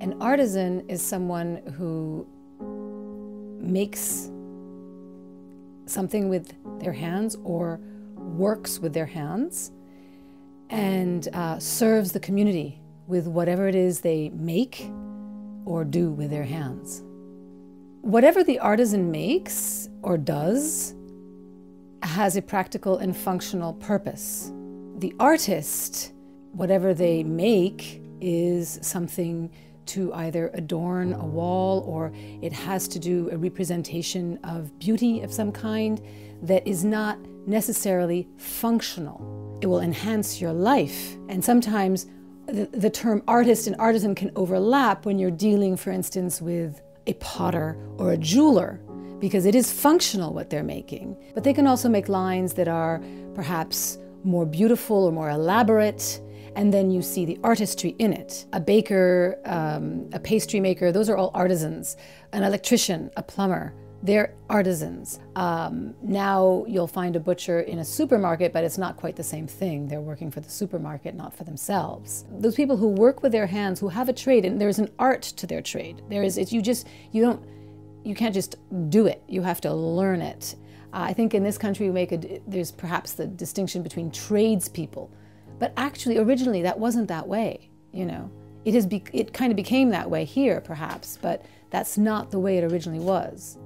An artisan is someone who makes something with their hands or works with their hands and uh, serves the community with whatever it is they make or do with their hands. Whatever the artisan makes or does has a practical and functional purpose. The artist, whatever they make, is something to either adorn a wall or it has to do a representation of beauty of some kind that is not necessarily functional. It will enhance your life. And sometimes the, the term artist and artisan can overlap when you're dealing, for instance, with a potter or a jeweler because it is functional what they're making. But they can also make lines that are perhaps more beautiful or more elaborate, and then you see the artistry in it. A baker, um, a pastry maker, those are all artisans. An electrician, a plumber, they're artisans. Um, now you'll find a butcher in a supermarket, but it's not quite the same thing. They're working for the supermarket, not for themselves. Those people who work with their hands, who have a trade, and there's an art to their trade. There is, it's, you just, you don't, you can't just do it. You have to learn it. Uh, I think in this country we make a, there's perhaps the distinction between tradespeople, but actually originally that wasn't that way. You know, it has it kind of became that way here perhaps, but that's not the way it originally was.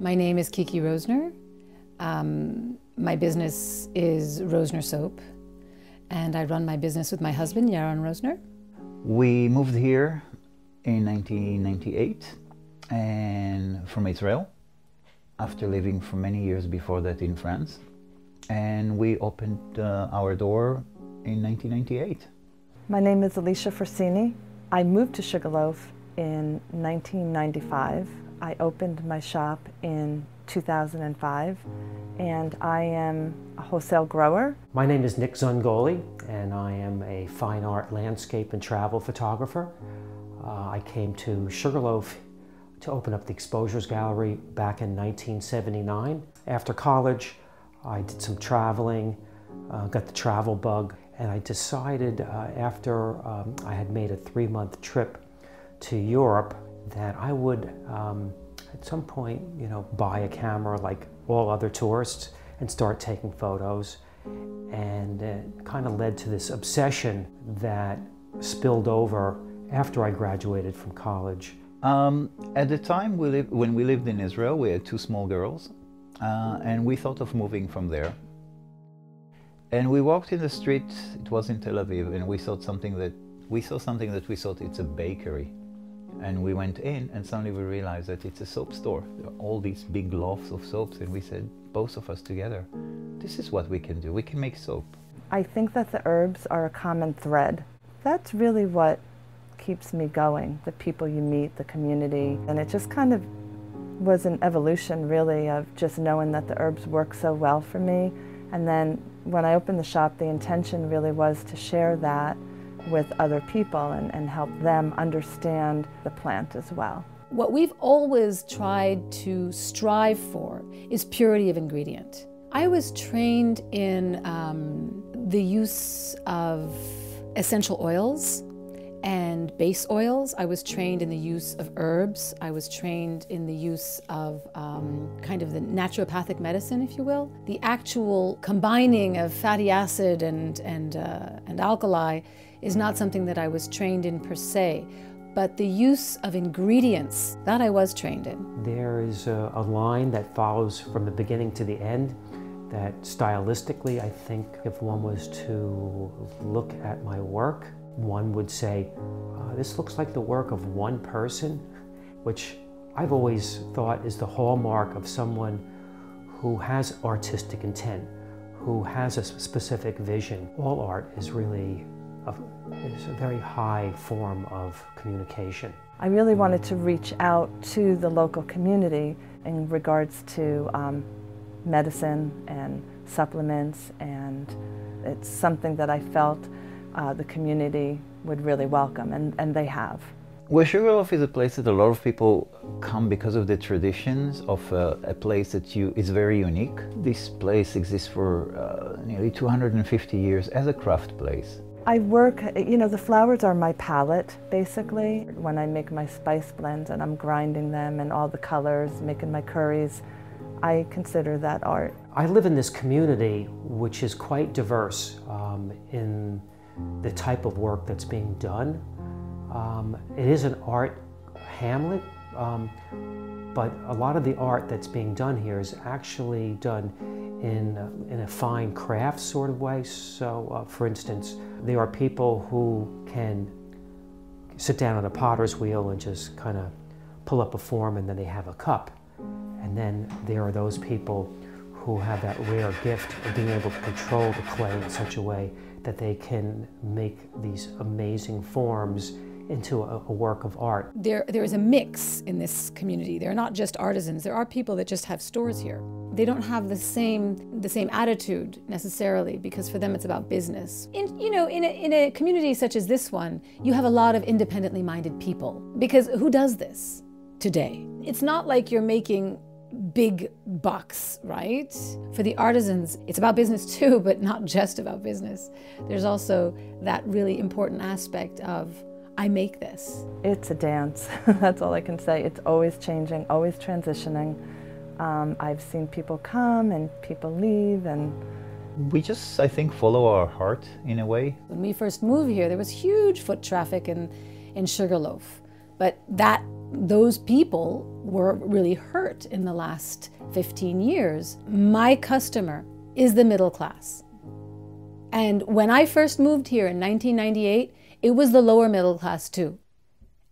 My name is Kiki Rosner. Um, my business is Rosner Soap, and I run my business with my husband, Yaron Rosner. We moved here in 1998 and from Israel after living for many years before that in France. And we opened uh, our door in 1998. My name is Alicia Forsini. I moved to Sugarloaf in 1995 I opened my shop in 2005 and I am a wholesale grower. My name is Nick Zungoli and I am a fine art landscape and travel photographer. Uh, I came to Sugarloaf to open up the Exposures Gallery back in 1979. After college, I did some traveling, uh, got the travel bug, and I decided uh, after um, I had made a three month trip to Europe that I would, um, at some point, you know, buy a camera like all other tourists and start taking photos. And it kind of led to this obsession that spilled over after I graduated from college. Um, at the time we lived, when we lived in Israel, we had two small girls, uh, and we thought of moving from there. And we walked in the street. It was in Tel Aviv, and we saw something that we saw something that we thought it's a bakery. And we went in, and suddenly we realized that it's a soap store. There are all these big lofts of soaps, and we said, both of us together, this is what we can do. We can make soap. I think that the herbs are a common thread. That's really what keeps me going the people you meet, the community. And it just kind of was an evolution, really, of just knowing that the herbs work so well for me. And then when I opened the shop, the intention really was to share that with other people and, and help them understand the plant as well. What we've always tried to strive for is purity of ingredient. I was trained in um, the use of essential oils and base oils. I was trained in the use of herbs. I was trained in the use of um, kind of the naturopathic medicine, if you will. The actual combining of fatty acid and, and, uh, and alkali is not something that I was trained in per se, but the use of ingredients, that I was trained in. There is a, a line that follows from the beginning to the end that stylistically, I think if one was to look at my work, one would say, uh, this looks like the work of one person, which I've always thought is the hallmark of someone who has artistic intent, who has a specific vision. All art is really a, is a very high form of communication. I really wanted to reach out to the local community in regards to um, medicine and supplements and it's something that I felt uh, the community would really welcome and, and they have. Well, Sugarloaf is a place that a lot of people come because of the traditions of uh, a place that you is very unique. This place exists for uh, nearly 250 years as a craft place. I work, you know, the flowers are my palette, basically. When I make my spice blends and I'm grinding them and all the colors, making my curries, I consider that art. I live in this community which is quite diverse um, in the type of work that's being done. Um, it is an art hamlet, um, but a lot of the art that's being done here is actually done in, uh, in a fine craft sort of way. So, uh, for instance, there are people who can sit down on a potter's wheel and just kind of pull up a form and then they have a cup. And then there are those people who have that rare gift of being able to control the clay in such a way that they can make these amazing forms into a, a, work of art. There, there is a mix in this community. They're not just artisans. There are people that just have stores here. They don't have the same, the same attitude necessarily because for them it's about business. In, you know, in a, in a community such as this one, you have a lot of independently minded people because who does this today? It's not like you're making big bucks, right? For the artisans, it's about business too, but not just about business. There's also that really important aspect of I make this. It's a dance. That's all I can say. It's always changing, always transitioning. Um, I've seen people come and people leave and we just I think follow our heart in a way. When we first moved here there was huge foot traffic in in Sugarloaf. But that those people were really hurt in the last 15 years. My customer is the middle class. And when I first moved here in 1998, it was the lower middle class too.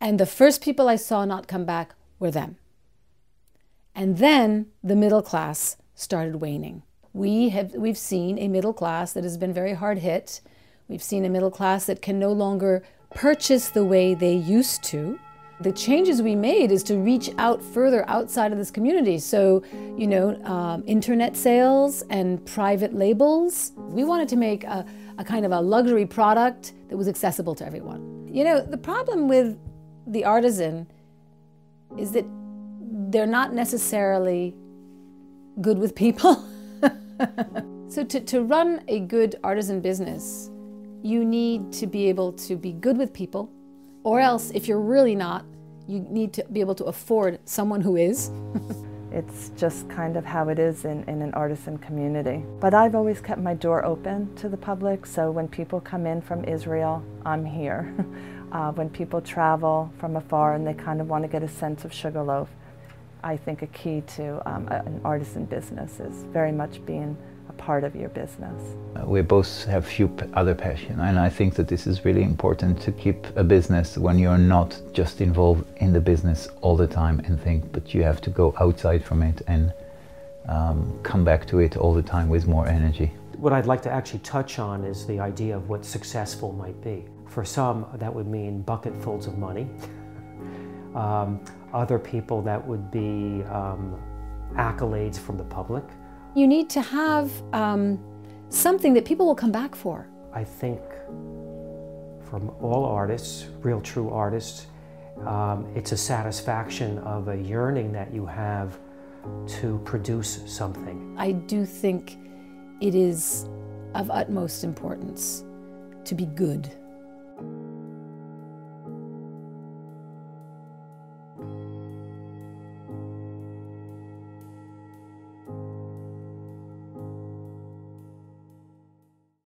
And the first people I saw not come back were them. And then the middle class started waning. We have we've seen a middle class that has been very hard hit. We've seen a middle class that can no longer purchase the way they used to. The changes we made is to reach out further outside of this community. So, you know, um, internet sales and private labels. We wanted to make a, a kind of a luxury product that was accessible to everyone. You know, the problem with the artisan is that they're not necessarily good with people. so, to, to run a good artisan business, you need to be able to be good with people or else, if you're really not, you need to be able to afford someone who is. it's just kind of how it is in, in an artisan community. But I've always kept my door open to the public, so when people come in from Israel, I'm here. uh, when people travel from afar and they kind of want to get a sense of Sugarloaf, I think a key to um, an artisan business is very much being part of your business. Uh, we both have few other passions, and I think that this is really important to keep a business when you're not just involved in the business all the time and think, but you have to go outside from it and um, come back to it all the time with more energy. What I'd like to actually touch on is the idea of what successful might be. For some, that would mean bucketfuls of money. um, other people, that would be um, accolades from the public. You need to have um, something that people will come back for. I think from all artists, real true artists, um, it's a satisfaction of a yearning that you have to produce something. I do think it is of utmost importance to be good.